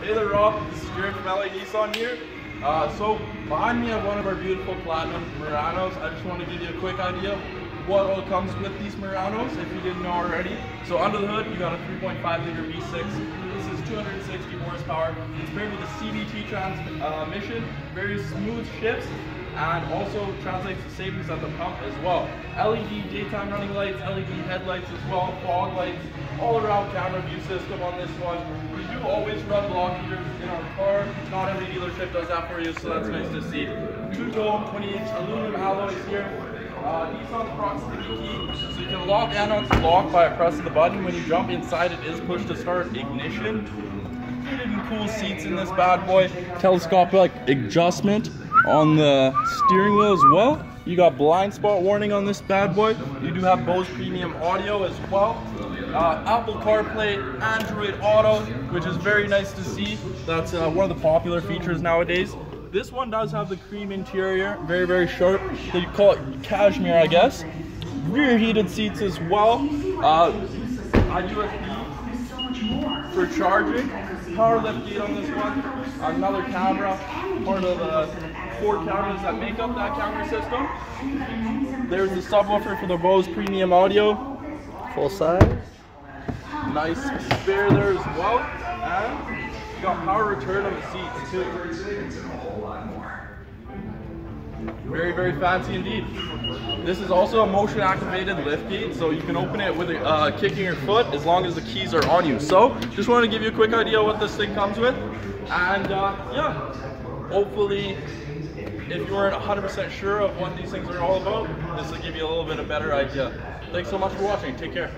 Hey there, Rob. This is Jared from LA Nissan here. Uh, so behind me I have one of our beautiful platinum Muranos. I just want to give you a quick idea of what all comes with these Muranos, if you didn't know already. So under the hood, you got a 3.5 liter V6. This is 260 horsepower. It's paired with a CVT transmission, uh, very smooth shifts, and also translates to savings at the pump as well. LED daytime running lights, LED headlights as well, fog lights, all around camera view system on this one. We do always run block heaters in our car. Not every dealership does that for you, so that's nice to see. Two-tone, 20-inch aluminum alloys here. Uh, Nissan's proximity key, so you can lock and unlock by pressing the button. When you jump inside, it is push to start ignition. Heated and cool seats in this bad boy. Telescopic adjustment on the steering wheel as well. You got blind spot warning on this bad boy. You do have Bose premium audio as well. Uh, Apple CarPlay, Android Auto, which is very nice to see. That's uh, one of the popular features nowadays. This one does have the cream interior, very, very sharp. They call it cashmere, I guess. Rear heated seats as well. Uh, for charging. Power lift gate on this one. Another camera, part of the four cameras that make up that camera system. There's the subwoofer for the Bose premium audio, full size. Nice spare there as well. And got power return on the seats too. Very, very fancy indeed. This is also a motion activated lift gate, so you can open it with uh, kicking your foot as long as the keys are on you. So, just wanted to give you a quick idea what this thing comes with. And uh, yeah, hopefully if you weren't 100% sure of what these things are all about, this will give you a little bit of better idea. Thanks so much for watching. Take care.